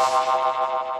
Peace.